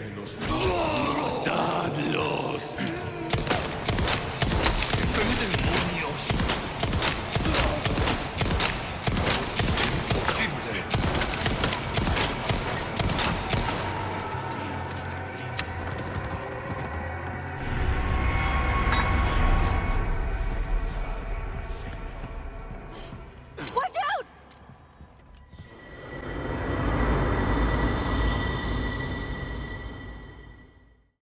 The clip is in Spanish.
En los.